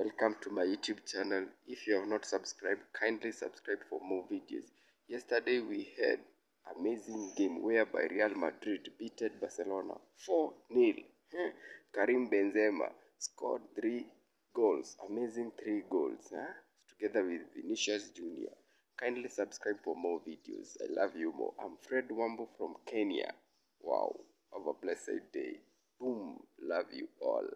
welcome to my youtube channel. If you have not subscribed kindly subscribe for more videos. Yesterday we had amazing game whereby real madrid beated barcelona 4 nil. Karim benzema scored three goals. Amazing three goals huh? together with vinicius junior. Kindly subscribe for more videos. I love you more. I'm fred wambu from kenya. Wow. Have a blessed day. Boom. Love you all.